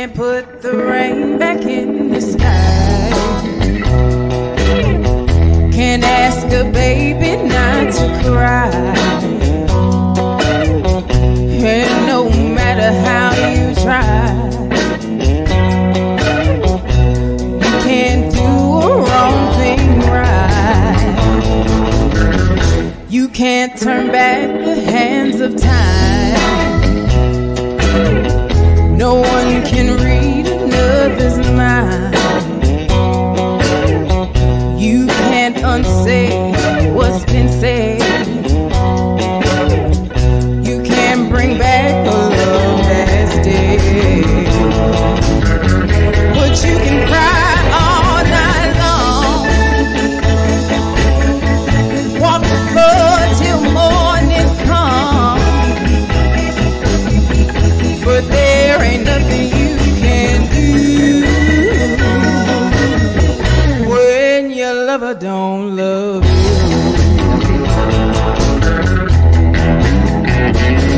can't put the rain back in the sky. Can't ask a baby not to cry. And no matter how you try. time. lover don't love you.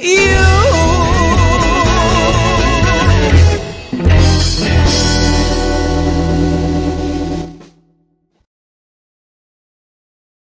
You